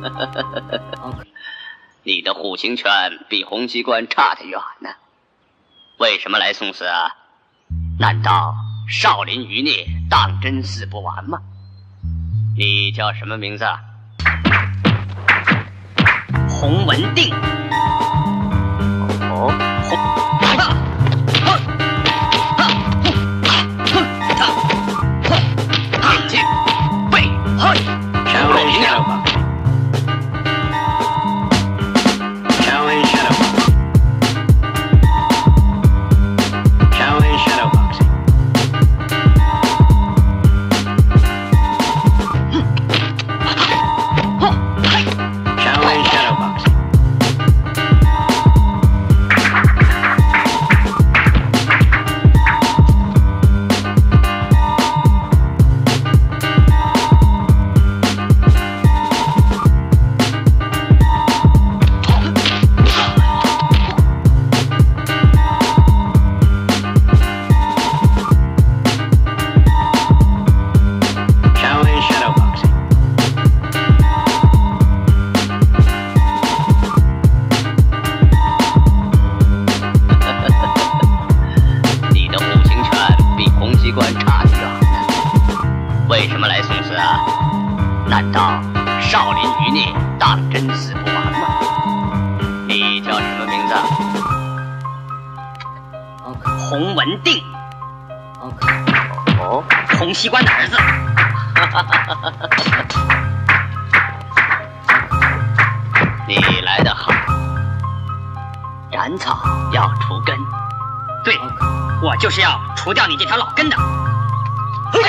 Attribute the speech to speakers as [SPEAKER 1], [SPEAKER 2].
[SPEAKER 1] 你的虎形拳比洪七官差得远呢，为什么来送死啊？难道少林余孽当真死不完吗？你叫什么名字？
[SPEAKER 2] 洪文定。
[SPEAKER 1] 难道少林余孽当真死不完吗？你叫什么名字？
[SPEAKER 2] 洪文定，
[SPEAKER 1] 哦，
[SPEAKER 2] 洪熙官的儿子。
[SPEAKER 1] 你来得好。斩草要除根，
[SPEAKER 2] 对，我就是要除掉你这条老根的。嘿